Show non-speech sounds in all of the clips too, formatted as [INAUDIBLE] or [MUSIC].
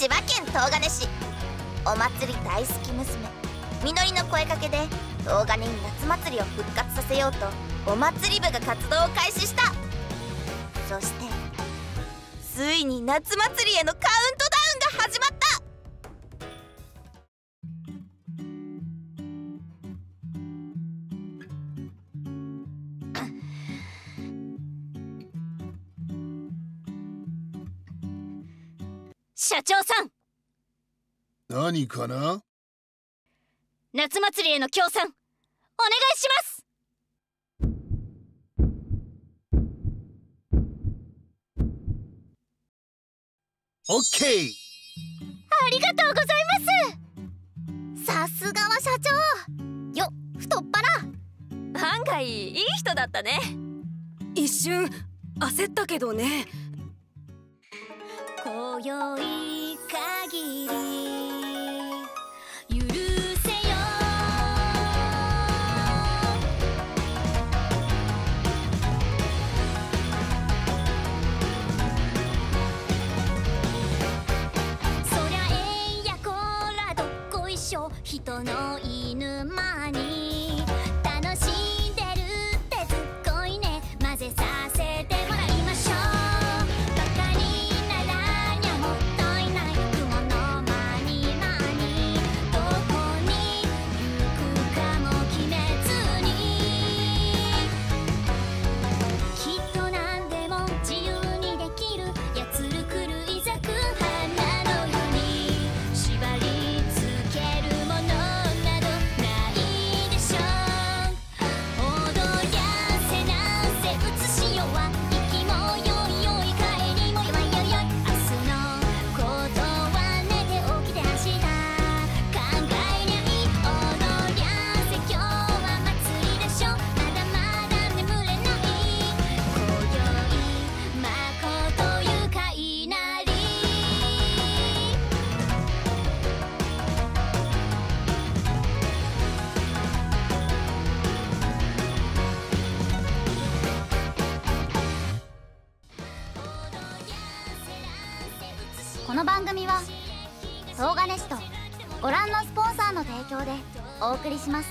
千葉県東金市。お祭り大好き娘。みのりの声かけで東金に夏祭りを復活させようとお祭り部が活動を開始した。そしてついに夏祭りへのカウントダウン。社長さん。何かな？夏祭りへの協賛。お願いします。オッケー。ありがとうございます。さすがは社長。よ太っ腹。案外いい人だったね。一瞬焦ったけどね今宵限りの番組は東金市とご覧のスポンサーの提供でお送りします。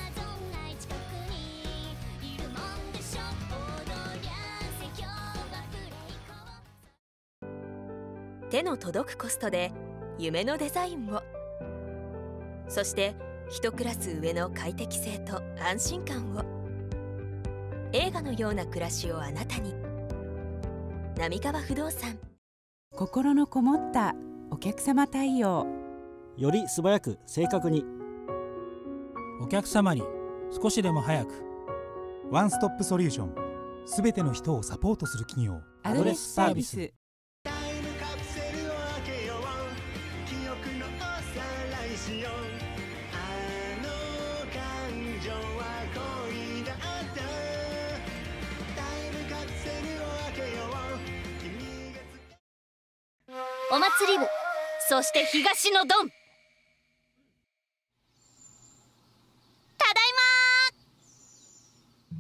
手の届くコストで夢のデザインをそして一クラス上の快適性と安心感を。映画のような暮らしをあなたに。浪川不動産。心のこもったお客様対応。より素早く正確に。お客様に少しでも早く。ワンストップソリューション。すべての人をサポートする企業。アドレスサービス。お祭り部そして東のドン。ただい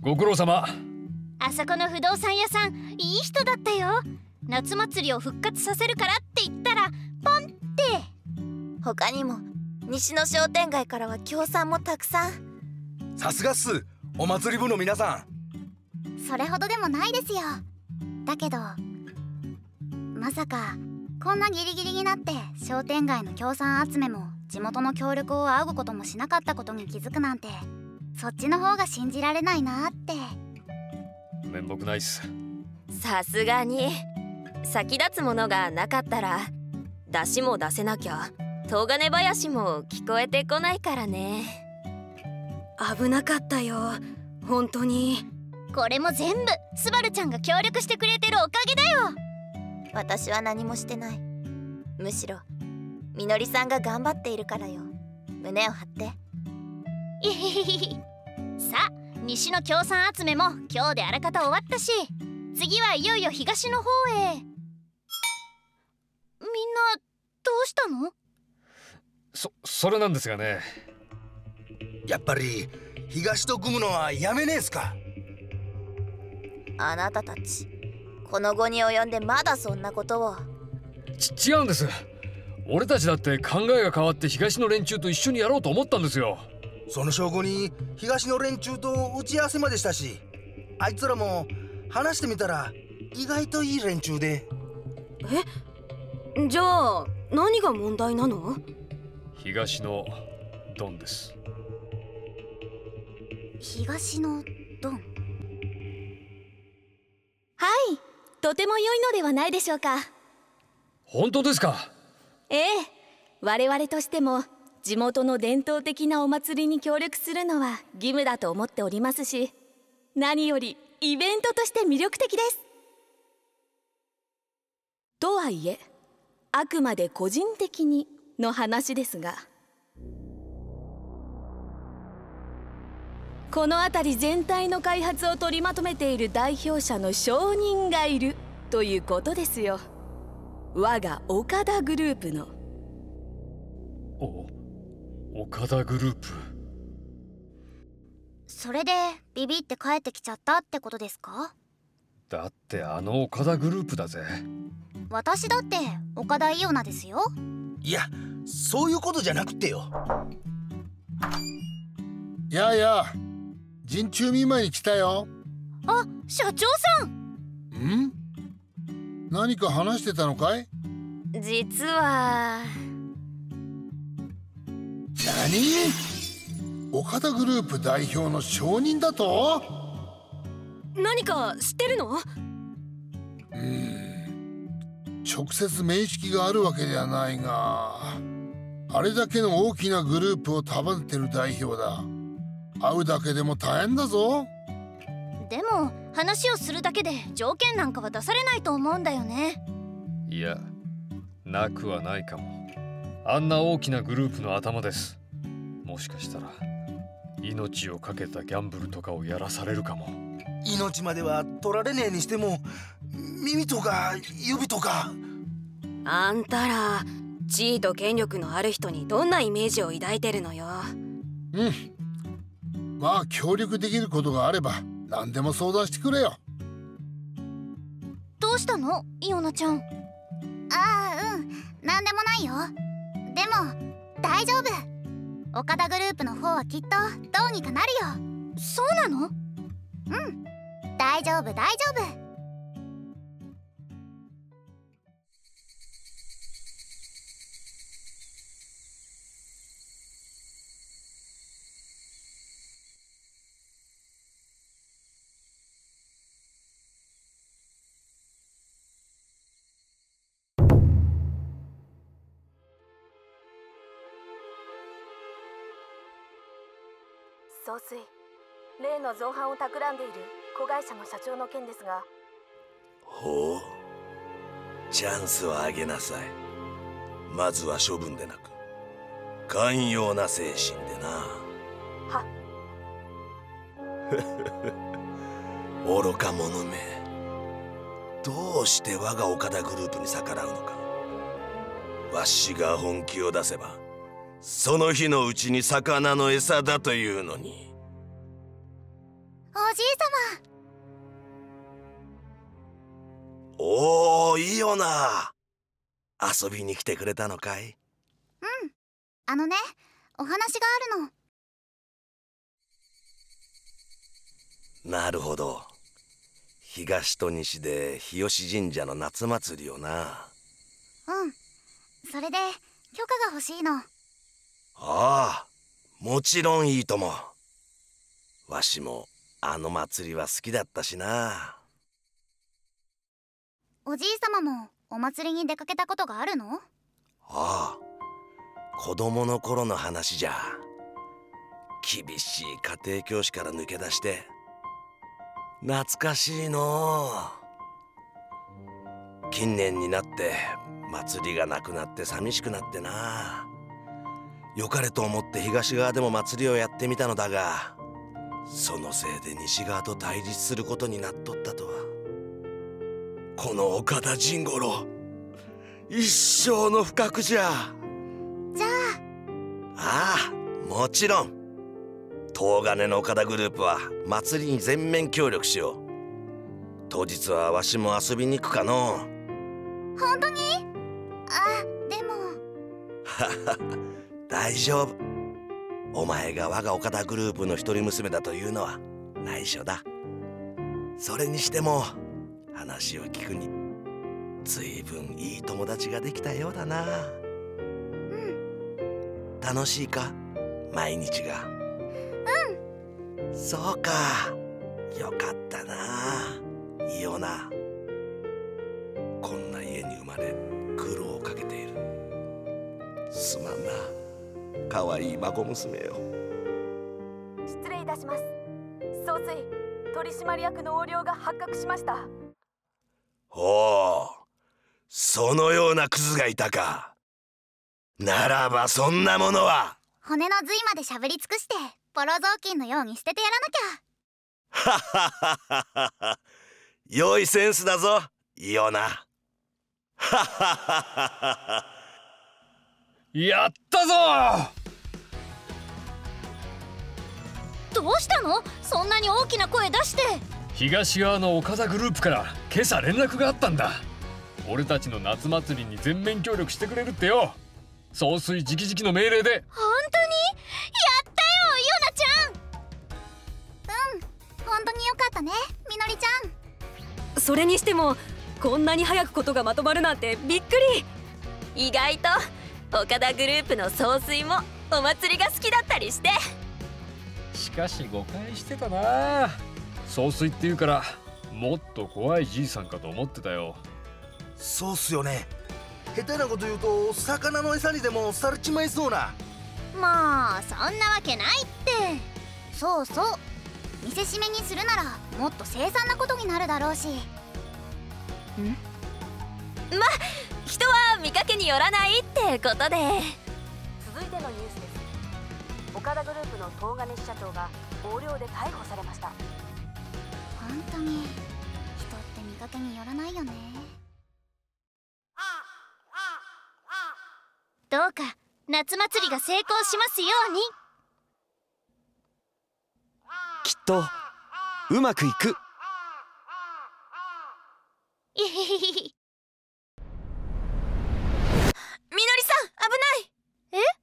ご苦労様。まあそこの不動産屋さんいい人だったよ。夏祭りを復活させるからって言ったらポンって。他にも西の商店街からは協賛もたくさん。さすがっす。お祭り部の皆さん。それほどでもないですよ。だけどまさかこんなギリギリになって商店街の協賛集めも地元の協力を仰ぐこともしなかったことに気づくなんてそっちの方が信じられないなって。めんどくないっす。さすがに。先立つものがなかったら出しも出せなきゃ東金林も聞こえてこないからね。危なかったよ。本当に。これも全部スバルちゃんが協力してくれてるおかげだよ私は何もしてない。むしろみのりさんが頑張っているからよ。胸を張って。いひひひさあ西の協賛集めも今日であらかた終わったし。次はいよいよ東の方へ。みんなどうしたの？そそれなんですがね。やっぱり東と組むのはやめねえっすか？あなたたちこの後に及んでまだそんなことを。ち違うんです。俺たちだって考えが変わって東の連中と一緒にやろうと思ったんですよ。その証拠に東の連中と打ち合わせまでしたしあいつらも話してみたら意外といい連中で。え？じゃあ何が問題なの？東のドンです。東のドン。はいとても良いのではないでしょうか。本当ですか？ええ。我々としても地元の伝統的なお祭りに協力するのは義務だと思っておりますし何よりイベントとして魅力的です。とはいえあくまで個人的にの話ですがこの辺り全体の開発を取りまとめている代表者の証人がいるということですよ。我が岡田グループの。お岡田グループ？それでビビって帰ってきちゃったってことですか？だってあの岡田グループだぜ。私だって岡田イオナですよ。いやそういうことじゃなくてよ。やあやあ陣中見舞いに来たよ。あ社長さん。ん？何か話してたのかい？実は。何？岡田グループ代表の証人だと？何か知ってるの？直接面識があるわけではないがあれだけの大きなグループを束ねてる代表だ会うだけでも大変だぞ。でも話をするだけで条件なんかは出されないと思うんだよね。いやなくはないかも。あんな大きなグループの頭です。もしかしたら命を懸けたギャンブルとかをやらされるかも。命までは取られねえにしても耳とか指とか。あんたら地位と権力のある人にどんなイメージを抱いてるのよ。うんまあ協力できることがあれば何でも相談してくれよ。どうしたの？イオナちゃん。ああうん。何でもないよ。でも大丈夫。岡田グループの方はきっとどうにかなるよ。そうなの？うん。大丈夫大丈夫総帥例の造反を企んでいる子会社の社長の件ですが。ほう。チャンスをあげなさい。まずは処分でなく。寛容な精神でな。は。[LAUGHS] 愚か者め。どうして我が岡田グループに逆らうのか。わしが本気を出せばその日のうちに魚の餌だというのに。おじいおおいいよな。遊びに来てくれたのかい？様うん。あのねお話があるの。なるほど。東と西で日吉神社の夏祭りをな。うん。それで許可が欲しいのああもちろんいいとも。わしもあの祭りは好きだったしな。おじいさまもお祭りに出かけたことがあるの？ああ子供の頃の話じゃ。厳しい家庭教師から抜け出して。懐かしいの。う近年になって祭りがなくなって寂しくなってな良かれと思って東側でも祭りをやってみたのだがそのせいで西側と対立することになっとったとは。この岡田甚五郎一生の不覚じゃ。じゃあ。あもちろん。東金の岡田グループは祭りに全面協力しよう。当日はわしも遊びに行くかのあ本当に？あでも [LAUGHS] 大丈夫。お前が我が岡田グループの一人娘だというのは内緒だ。それにしても話を聞くに随分いい友達ができたようだな。うん。楽しいか？毎日が。うん。そうか。よかったな。いいよ可愛い孫娘よ。失礼いたします。総帥取締役の横領が発覚しました。おおそのようなクズがいたか。ならばそんなものは。骨の髄までしゃぶり尽くしてボロ雑巾のように捨ててやらなきゃ。ははははは良いセンスだぞイオナ。ははははは。やったぞどうしたの？そんなに大きな声出して。東側の岡田グループから今朝連絡があったんだ。俺たちの夏祭りに全面協力してくれるってよ。総帥直々の命令で。本当に？やったようん本当によかったねみのりちゃん。それにしてもこんなに早くことがまとまるなんてびっくり。意外と岡田グループの総帥もお祭りが好きだったりしてしかし誤解してたな。総帥っていうからもっと怖いじいさんかと思ってたよ。そうっすよね。下手なこと言うと魚の餌にでもされちまいそうな。まあそんなわけないって。そうそう。見せしめにするならもっと凄惨なことになるだろうし。ん？[LAUGHS] ま人は見かけによらないってことで岡田グループの東金支社長が横領で逮捕されました。本当に人って見かけによらないよね。どうか夏祭りが成功しますように。きっとうまくいく。[LAUGHS] みのりさん危ない。え？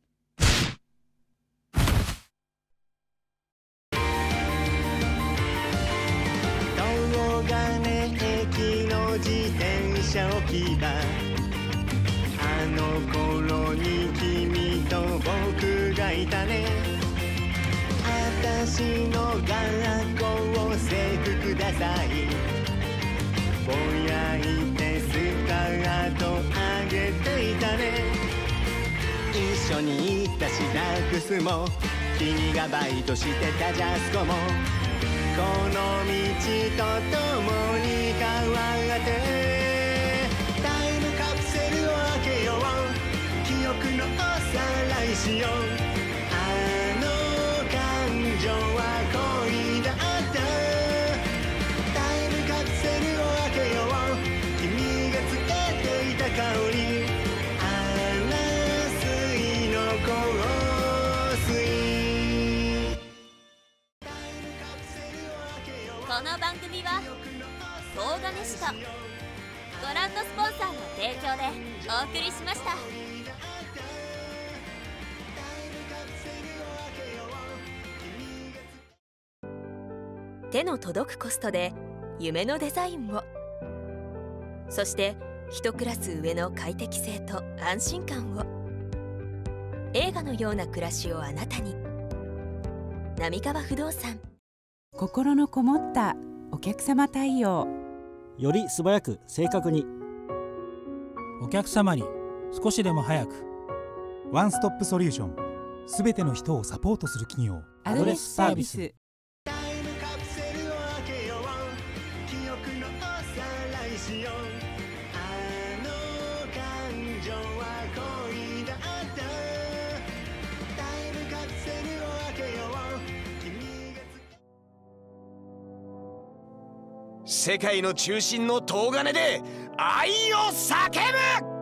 き場あの頃に君と僕がいたね。私の学校を制服ください。ぼやいてスカートあげていたね。一緒に行ったシダックスも君がバイトしてたジャスコも。この道と共この番組は東金市とご覧のスポンサーの提供でお送りしました。手の届くコストで夢のデザインをそして一クラス上の快適性と安心感を。映画のような暮らしをあなたに。浪川不動産。心のこもったお客様対応。より素早く正確に。お客様に少しでも早く。ワンストップソリューション。すべての人をサポートする企業。アドレスサービス世界の中心の東金で愛を叫ぶ！